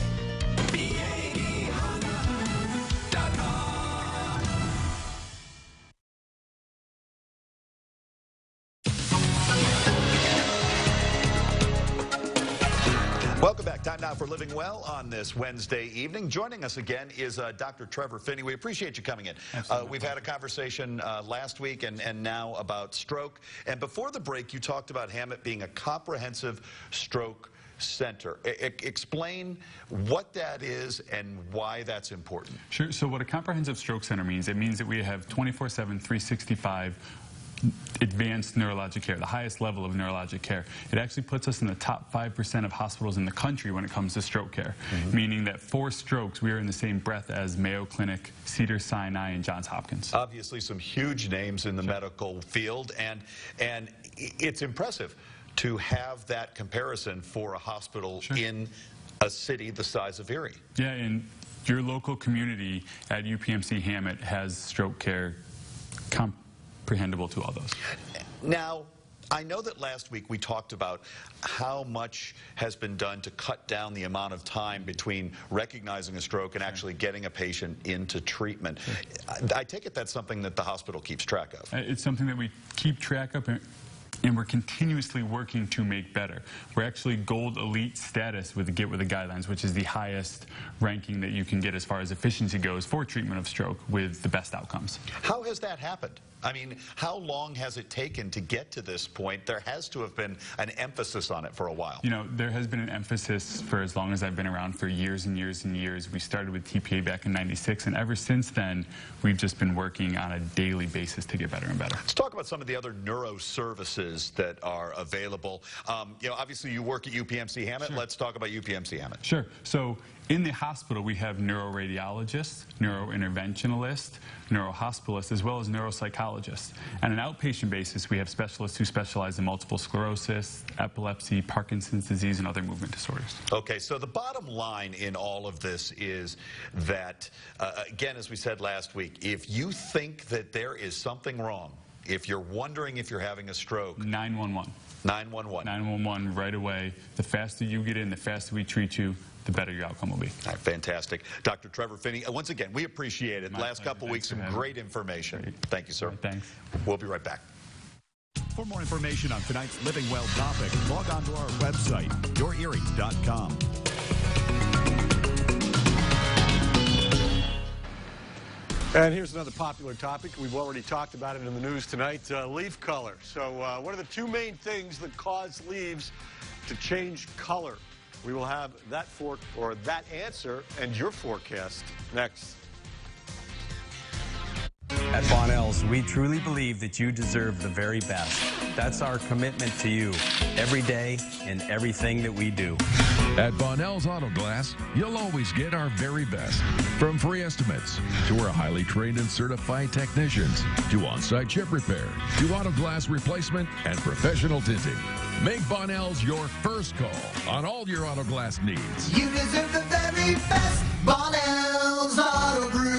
Welcome back. Time now for Living Well on this Wednesday evening. Joining us again is uh, Dr. Trevor Finney. We appreciate you coming in. Uh, we've had a conversation uh, last week and, and now about stroke. And before the break, you talked about Hamot being a comprehensive stroke center. I explain what that is and why that's important. Sure. So what a comprehensive stroke center means, it means that we have 24-7, 365 advanced neurologic care, the highest level of neurologic care. It actually puts us in the top 5% of hospitals in the country when it comes to stroke care, mm -hmm. meaning that for strokes, we are in the same breath as Mayo Clinic, Cedars-Sinai, and Johns Hopkins. Obviously some huge names in the sure. medical field, and, and it's impressive to have that comparison for a hospital sure. in a city the size of Erie. Yeah, and your local community at UPMC Hamot has stroke care to all those. Now, I know that last week we talked about how much has been done to cut down the amount of time between recognizing a stroke and actually getting a patient into treatment. I take it that's something that the hospital keeps track of. Uh, it's something that we keep track of and we're continuously working to make better. We're actually gold elite status with the Get With the Guidelines, which is the highest ranking that you can get as far as efficiency goes for treatment of stroke with the best outcomes. How has that happened? I mean, how long has it taken to get to this point? There has to have been an emphasis on it for a while. You know, there has been an emphasis for as long as I've been around for years and years and years. We started with TPA back in 96, and ever since then, we've just been working on a daily basis to get better and better. Let's talk about some of the other neuro services that are available. Um, you know, obviously you work at UPMC Hamot. Sure. Let's talk about UPMC Hamot. Sure. So in the hospital, we have neuroradiologists, neurointerventionalists, neurohospitalists, as well as neuropsychologists. On an outpatient basis, we have specialists who specialize in multiple sclerosis, epilepsy, Parkinson's disease, and other movement disorders. Okay, so the bottom line in all of this is that, uh, again, as we said last week, if you think that there is something wrong, if you're wondering if you're having a stroke, 911. 911. 911 right away. The faster you get in, the faster we treat you, the better your outcome will be. All right, fantastic. Dr. Trevor Phinney, uh, once again, we appreciate it. My Last pleasure. couple Thanks weeks, some great information. Great. Thank you, sir. Right, thanks. We'll be right back. For more information on tonight's Living Well topic, log on to our website, yourerie.com. And here's another popular topic. We've already talked about it in the news tonight, uh, leaf color. So uh, what are the two main things that cause leaves to change color? We will have that for or that answer and your forecast next. At Bonnells, we truly believe that you deserve the very best. That's our commitment to you every day and everything that we do. At Bonnell's Auto Glass, you'll always get our very best. From free estimates to our highly trained and certified technicians to on-site chip repair to auto glass replacement and professional tinting. Make Bonnell's your first call on all your auto glass needs. You deserve the very best. Bonnell's Auto Group.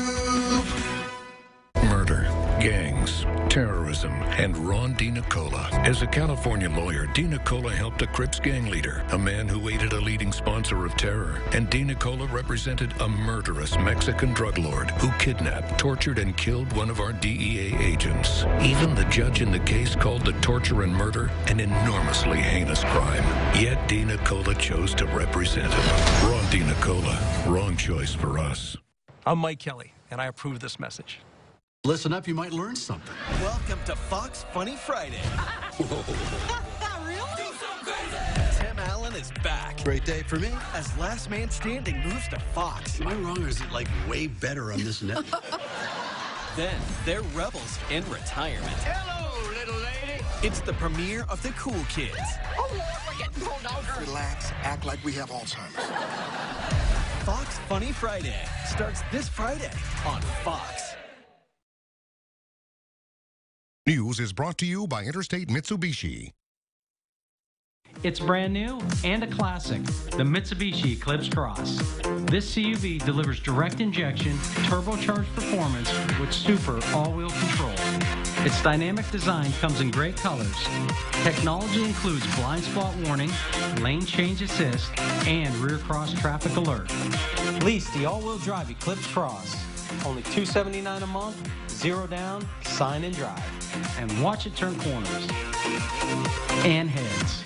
Terrorism, and Ron DiNicola. As a California lawyer, DiNicola helped a Crips gang leader, a man who aided a leading sponsor of terror. And DiNicola represented a murderous Mexican drug lord who kidnapped, tortured, and killed one of our DEA agents. Even the judge in the case called the torture and murder an enormously heinous crime. Yet DiNicola chose to represent him. Ron DiNicola, wrong choice for us. I'm Mike Kelly, and I approve this message. Listen up, you might learn something. Welcome to Fox Funny Friday. really? Tim Allen is back. Great day for me. As Last Man Standing moves to Fox. Am I wrong, or is it like way better on this network? Then they're rebels in retirement. Hello, little lady. It's the premiere of the Cool Kids. Oh, we're getting pulled over. Relax, act like we have Alzheimer's. Fox Funny Friday starts this Friday on Fox. News is brought to you by Interstate Mitsubishi. It's brand new and a classic, the Mitsubishi Eclipse Cross. This CUV delivers direct injection, turbocharged performance with super all-wheel control. Its dynamic design comes in great colors. Technology includes blind spot warning, lane change assist, and rear cross traffic alert. Lease the all-wheel drive Eclipse Cross. Only 279 a month, zero down, sign and drive. And watch it turn corners. And heads.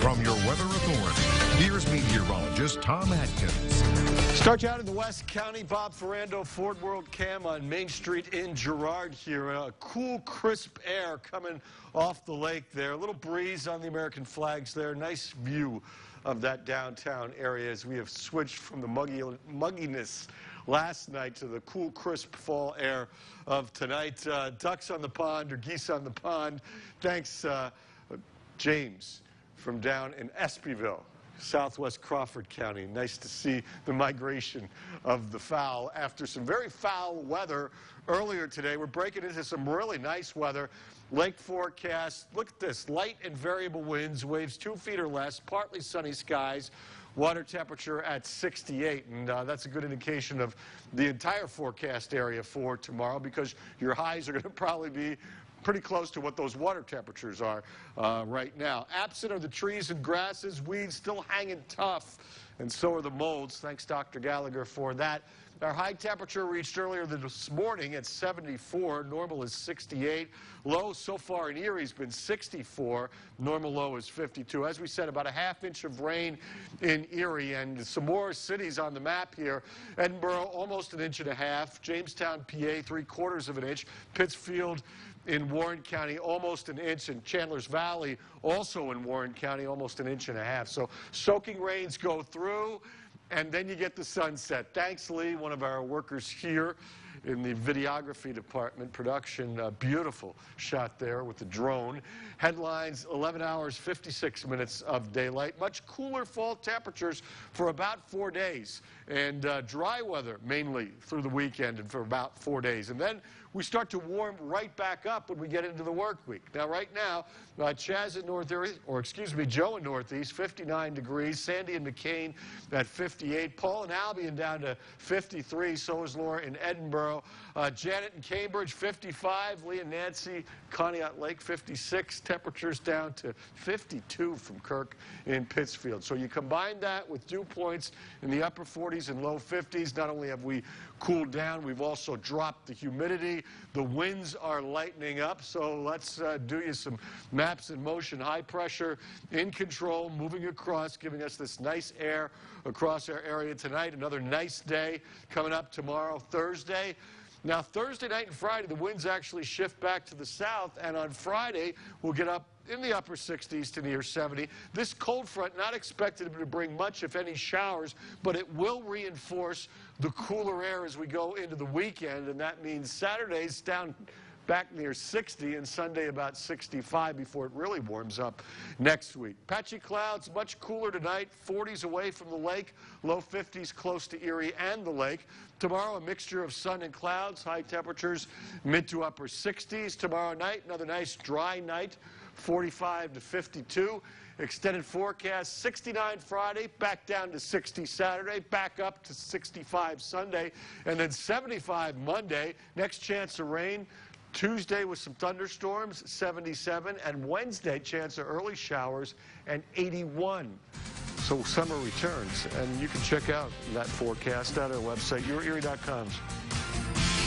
From your weather authority, here's meteorologist Tom Atkins. Start you out in the West County. Bob Ferrando, Ford World Cam on Main Street in Girard here. A cool, crisp air coming off the lake there. A little breeze on the American flags there. Nice view of that downtown area as we have switched from the muggy, mugginess last night to the cool, crisp fall air of tonight. Uh, ducks on the pond or geese on the pond. Thanks, uh, James from down in Espyville, southwest Crawford County. Nice to see the migration of the fowl after some very foul weather earlier today. We're breaking into some really nice weather. Lake forecast, look at this, light and variable winds, waves two feet or less, partly sunny skies, water temperature at 68. And uh, that's a good indication of the entire forecast area for tomorrow because your highs are going to probably be pretty close to what those water temperatures are uh, right now. Absent of the trees and grasses, weeds still hanging tough and so are the molds. Thanks, Dr. Gallagher, for that. Our high temperature reached earlier this morning at 74. Normal is 68. Low so far in Erie has been 64. Normal low is 52. As we said, about a half inch of rain in Erie and some more cities on the map here. Edinboro, almost an inch and a half. Jamestown, PA, three quarters of an inch. Pittsfield, in Warren County, almost an inch. In Chandlers Valley, also in Warren County, almost an inch and a half. So soaking rains go through and then you get the sunset. Thanks, Lee, one of our workers here in the videography department, production. Beautiful shot there with the drone. Headlines 11 hours, 56 minutes of daylight. Much cooler fall temperatures for about four days. And uh, dry weather mainly through the weekend and for about four days. And then we start to warm right back up when we get into the work week. Now, right now, uh, Chaz in North Erie, or excuse me, Joe in Northeast, 59 degrees. Sandy and McKean at 58. Paul and Albion down to 53. So is Laura in Edinboro. Uh, Janet in Cambridge, 55. Lee and Nancy, Conneaut Lake, 56. Temperatures down to 52 from Kirk in Pittsfield. So you combine that with dew points in the upper 40s and low 50s. Not only have we cooled down, we've also dropped the humidity. The winds are lightening up. So let's uh, do you some maps in motion. High pressure in control, moving across, giving us this nice air across our area tonight. Another nice day coming up tomorrow, Thursday. Now, Thursday night and Friday, the winds actually shift back to the south, and on Friday, we'll get up in the upper 60s to near 70. This cold front not expected to bring much, if any, showers, but it will reinforce the cooler air as we go into the weekend, and that means Saturday's down back near 60 and Sunday about 65 before it really warms up next week. Patchy clouds, much cooler tonight, 40s away from the lake, low 50s close to Erie and the lake. Tomorrow, a mixture of sun and clouds, high temperatures mid to upper 60s. Tomorrow night, another nice dry night, 45 to 52. Extended forecast 69 Friday, back down to 60 Saturday, back up to 65 Sunday, and then 75 Monday. Next chance of rain Tuesday with some thunderstorms, 77, and Wednesday, chance of early showers and 81. So summer returns, and you can check out that forecast at our website, yourerie.com.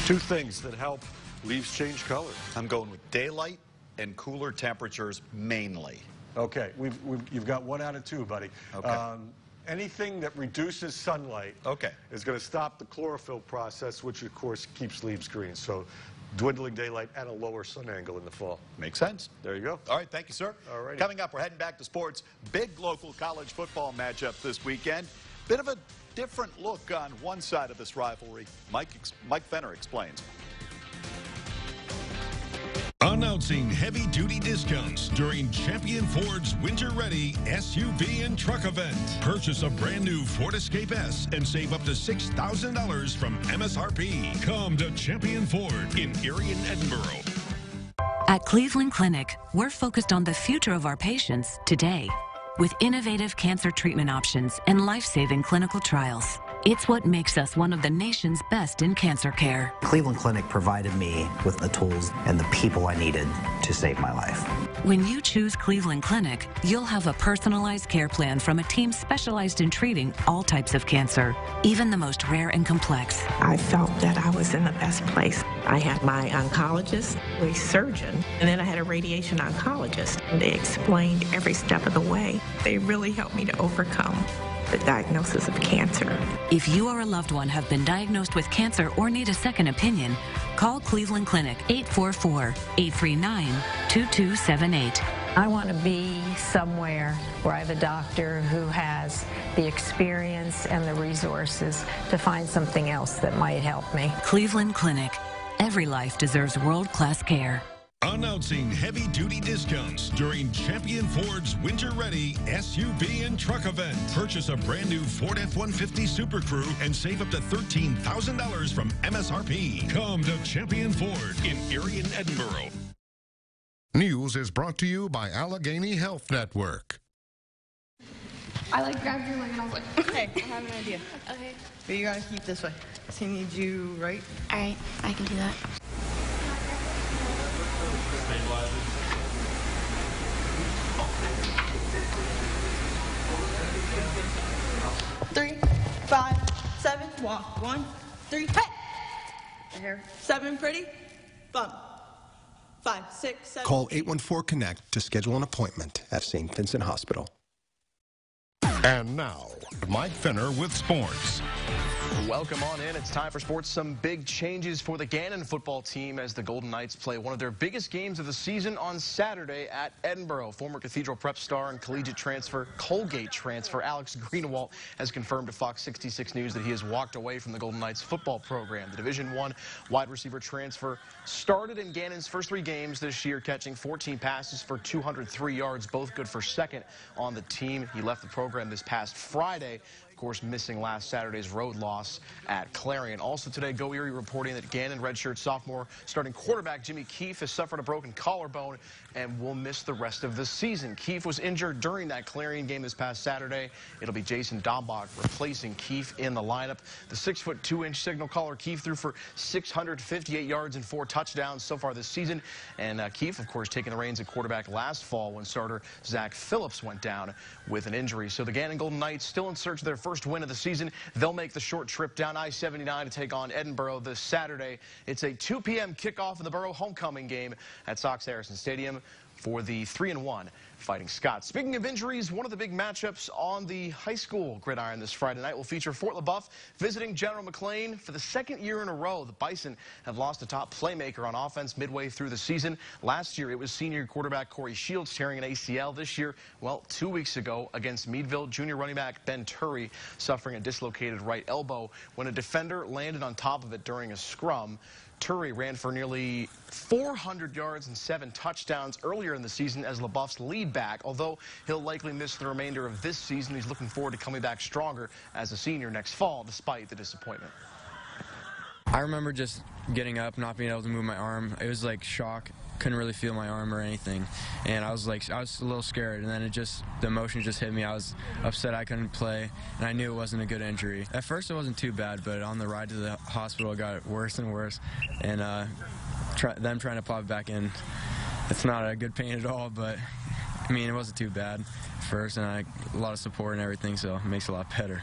Two things that help leaves change color. I'm going with daylight and cooler temperatures mainly. Okay, we've, we've, you've got one out of two, buddy. Okay. Um, anything that reduces sunlight okay. is going to stop the chlorophyll process, which of course keeps leaves green. So dwindling daylight and a lower sun angle in the fall. Makes sense. There you go. All right, thank you, sir. All right. Coming up, we're heading back to sports. Big local college football matchup this weekend. Bit of a different look on one side of this rivalry. Mike, Mike Fenner explains. Announcing heavy duty discounts during Champion Ford's Winter Ready SUV and truck event. Purchase a brand new Ford Escape S and save up to $6,000 from MSRP. Come to Champion Ford in Erie and Edinboro. At Cleveland Clinic, we're focused on the future of our patients today with innovative cancer treatment options and life saving clinical trials. It's what makes us one of the nation's best in cancer care. Cleveland Clinic provided me with the tools and the people I needed to save my life. When you choose Cleveland Clinic, you'll have a personalized care plan from a team specialized in treating all types of cancer, even the most rare and complex. I felt that I was in the best place. I had my oncologist, a surgeon, and then I had a radiation oncologist. And they explained every step of the way. They really helped me to overcome the diagnosis of cancer. If you or a loved one have been diagnosed with cancer or need a second opinion, call Cleveland Clinic 844 839 2278. I want to be somewhere where I have a doctor who has the experience and the resources to find something else that might help me. Cleveland Clinic. Every life deserves world class care. Announcing heavy duty discounts during Champion Ford's Winter Ready SUV and truck event. Purchase a brand new Ford F 150 Super Crew and save up to $13,000 from MSRP. Come to Champion Ford in Erie and Edinboro. News is brought to you by Allegheny Health Network. I like grabbed your leg and I was like, hey, I have an idea. Okay. But you gotta keep this way. So he needs you right. All right, I can do that. Walk. One, three, hey! There. Seven, pretty. Bump. Five, six, seven. Call 814 Connect to schedule an appointment at St. Vincent Hospital. And now, Mike Finner with sports. Welcome on in. It's time for sports. Some big changes for the Gannon football team as the Golden Knights play one of their biggest games of the season on Saturday at Edinboro. Former Cathedral Prep star and collegiate transfer, Colgate transfer, Alex Greenawalt has confirmed to Fox 66 News that he has walked away from the Golden Knights football program. The Division One wide receiver transfer started in Gannon's first three games this year, catching 14 passes for 203 yards, both good for second on the team. He left the program this past Friday of course, missing last Saturday's road loss at Clarion. Also today, Go Erie reporting that Gannon redshirt sophomore starting quarterback Jimmy Keefe has suffered a broken collarbone and will miss the rest of the season. Keefe was injured during that Clarion game this past Saturday. It'll be Jason Dombach replacing Keefe in the lineup. The six foot two inch signal caller Keefe threw for 658 yards and four touchdowns so far this season. And uh, Keefe, of course, taking the reins at quarterback last fall when starter Zach Phillips went down with an injury. So the Gannon Golden Knights still in search of their first win of the season. They'll make the short trip down I-79 to take on Edinboro this Saturday. It's a 2 p.m. kickoff of the Borough homecoming game at Sox Harrison Stadium for the 3 and 1 Fighting Scots. Speaking of injuries, one of the big matchups on the high school gridiron this Friday night will feature Fort LeBoeuf visiting General McLane for the second year in a row. The Bison have lost a top playmaker on offense midway through the season. Last year, it was senior quarterback Corey Shields tearing an ACL. This year, well, two weeks ago against Meadville, junior running back Ben Turry suffering a dislocated right elbow when a defender landed on top of it during a scrum. Turry ran for nearly 400 yards and seven touchdowns earlier in the season as LeBoeuf's lead back. Although he'll likely miss the remainder of this season, he's looking forward to coming back stronger as a senior next fall, despite the disappointment. I remember just getting up, not being able to move my arm. It was like shock. Couldn't really feel my arm or anything, and I was like, I was a little scared. And then it just, the emotion just hit me. I was upset I couldn't play, and I knew it wasn't a good injury. At first, it wasn't too bad, but on the ride to the hospital, it got worse and worse. And uh, try, them trying to pop back in, it's not a good pain at all. But I mean, it wasn't too bad first, and I, a lot of support and everything, so it makes it a lot better.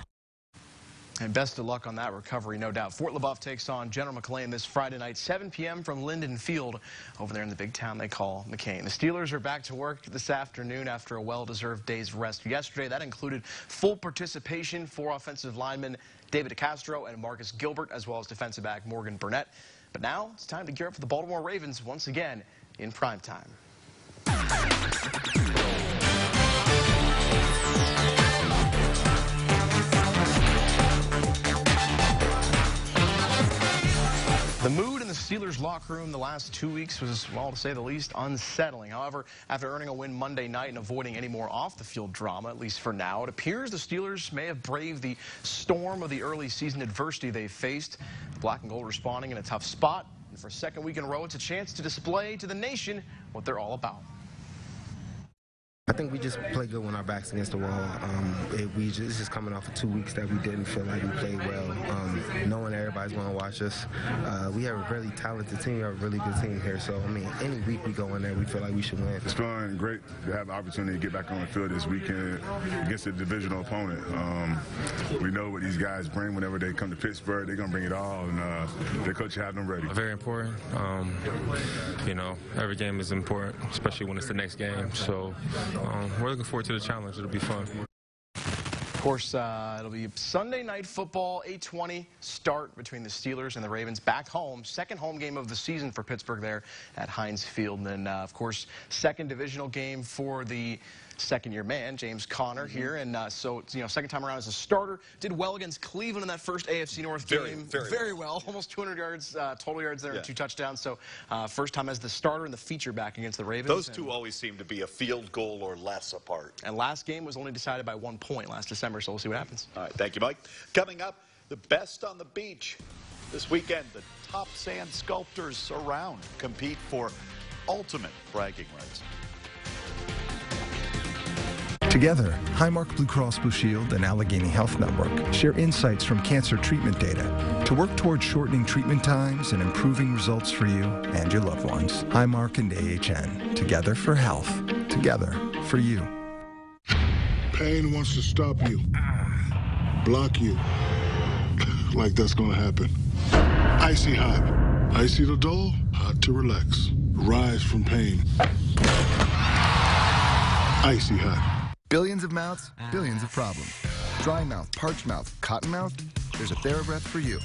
And best of luck on that recovery, no doubt. Fort LeBoeuf takes on General McLane this Friday night, 7 p.m. from Linden Field over there in the big town they call McKean. The Steelers are back to work this afternoon after a well-deserved day's rest yesterday. That included full participation for offensive linemen David DeCastro and Marcus Gilbert, as well as defensive back Morgan Burnett. But now it's time to gear up for the Baltimore Ravens once again in prime The mood in the Steelers locker room the last two weeks was, well, to say the least, unsettling. However, after earning a win Monday night and avoiding any more off-the-field drama, at least for now, it appears the Steelers may have braved the storm of the early season adversity they faced. The black and gold responding in a tough spot. And for a second week in a row, it's a chance to display to the nation what they're all about. I think we just play good when our backs against the wall. Um, it, we just, this is coming off of two weeks that we didn't feel like we played well. Um, knowing everybody's going to watch us, uh, we have a really talented team. We have a really good team here. So I mean, any week we go in there, we feel like we should win. It's fun, great to have the opportunity to get back on the field this weekend against a divisional opponent. Um, we know what these guys bring whenever they come to Pittsburgh. They're going to bring it all, and uh, the coach have them ready. Very important. Um, you know, every game is important, especially when it's the next game. So um, we're looking forward to the challenge. It'll be fun. Of course, uh, it'll be Sunday night football, 8:20 start between the Steelers and the Ravens back home. Second home game of the season for Pittsburgh there at Heinz Field, and then uh, of course second divisional game for the second-year man, James Conner Mm-hmm. here. And uh, so, you know, second time around as a starter. Did well against Cleveland in that first AFC North Very, game. very well. Almost 200 yards, uh, total yards there, Yeah. and two touchdowns. So uh, first time as the starter and the feature back against the Ravens. Those two always seem to be a field goal or less apart. And last game was only decided by one point last December, so we'll see what happens. All right, thank you, Mike. Coming up, the best on the beach. This weekend, the top sand sculptors around compete for ultimate bragging rights. Together, Highmark Blue Cross Blue Shield and Allegheny Health Network share insights from cancer treatment data to work towards shortening treatment times and improving results for you and your loved ones. Highmark and AHN, together for health, together for you. Pain wants to stop you, block you, like that's gonna happen. Icy hot. Icy the dull, hot to relax. Rise from pain. Icy hot. Billions of mouths, ah. billions of problems. Dry mouth, parched mouth, cotton mouth? There's a TheraBreath for you.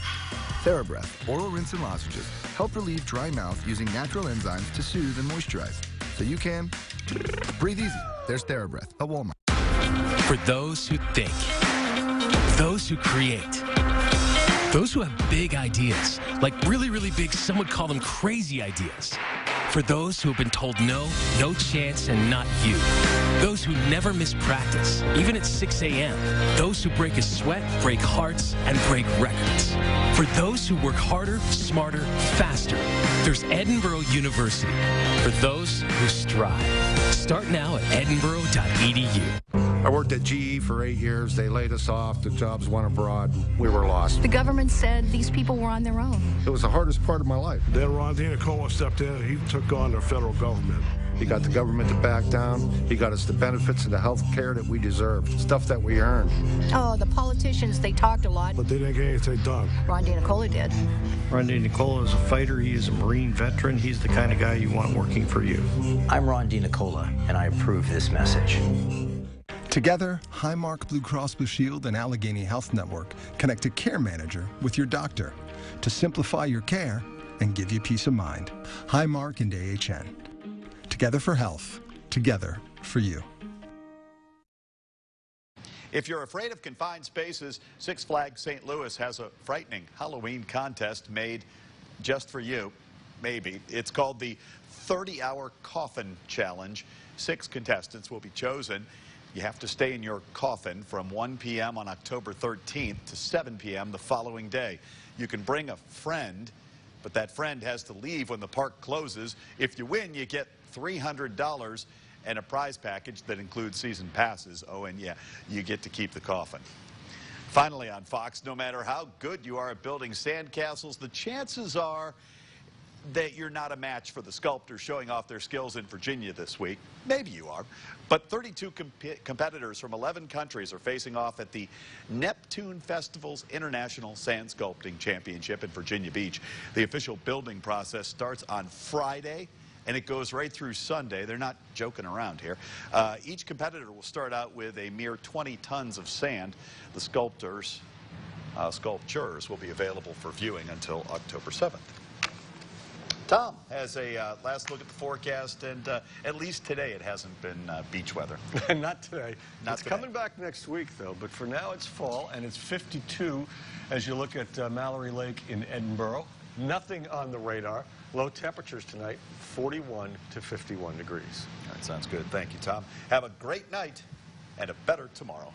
TheraBreath oral rinse and lozenges help relieve dry mouth using natural enzymes to soothe and moisturize. So you can breathe easy. There's TheraBreath at Walmart. For those who think, those who create, those who have big ideas, like really, really big, some would call them crazy ideas. For those who have been told no, no chance, and not you. Those who never miss practice, even at 6 a.m. Those who break a sweat, break hearts, and break records. For those who work harder, smarter, faster, there's Edinboro University. For those who strive. Start now at edinboro.edu. I worked at GE for eight years. They laid us off. The jobs went abroad. We were lost. The government said these people were on their own. It was the hardest part of my life. Then Ron DiNicola stepped in. He took on the federal government. He got the government to back down. He got us the benefits and the health care that we deserved, stuff that we earned. Oh, the politicians, they talked a lot. But they didn't get anything done. Ron DiNicola did. Ron DiNicola is a fighter. He is a Marine veteran. He's the kind of guy you want working for you. I'm Ron DiNicola, and I approve this message. Together, Highmark Blue Cross Blue Shield and Allegheny Health Network connect a care manager with your doctor to simplify your care and give you peace of mind. Highmark and AHN. Together for health. Together for you. If you're afraid of confined spaces, Six Flags St. Louis has a frightening Halloween contest made just for you. Maybe. It's called the 30-hour coffin challenge. Six contestants will be chosen. You have to stay in your coffin from 1 p.m. on October 13th to 7 p.m. the following day. You can bring a friend, but that friend has to leave when the park closes. If you win, you get $300 and a prize package that includes season passes. Oh, and yeah, you get to keep the coffin. Finally on Fox, no matter how good you are at building sandcastles, the chances are that you're not a match for the sculptors showing off their skills in Virginia this week. Maybe you are. But 32 comp competitors from 11 countries are facing off at the Neptune Festival's International Sand Sculpting Championship in Virginia Beach. The official building process starts on Friday and it goes right through Sunday. They're not joking around here. Uh, each competitor will start out with a mere 20 tons of sand. The sculptors, uh, sculptures will be available for viewing until October 7th. Tom has a uh, last look at the forecast, and uh, at least today it hasn't been uh, beach weather. Not today. Not it's today. coming back next week, though. But for now, it's fall, and it's 52 as you look at uh, Mallory Lake in Edinboro. Nothing on the radar. Low temperatures tonight, 41 to 51 degrees. That sounds good. Thank you, Tom. Have a great night and a better tomorrow.